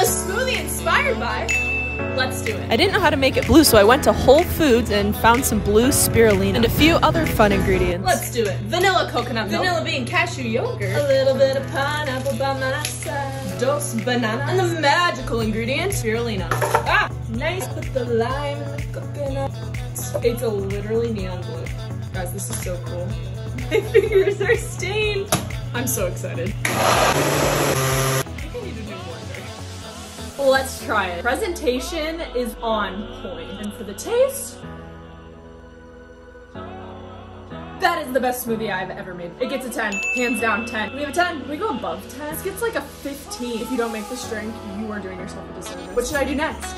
A smoothie inspired by. Let's do it. I didn't know how to make it blue, so I went to Whole Foods and found some blue spirulina and a few other fun ingredients. Let's do it. Vanilla coconut milk. Vanilla bean cashew yogurt. A little bit of pineapple by my side. Dos bananas. And the magical ingredient, spirulina. Ah, nice. Put the lime in the coconut. It's a literally neon blue. Guys, this is so cool. My fingers are stained. I'm so excited. Let's try it. Presentation is on point. And for the taste, that is the best smoothie I've ever made. It gets a 10, hands down 10. We have a 10, Can we go above 10. This gets like a 15. If you don't make this drink, you are doing yourself a disservice. What should I do next?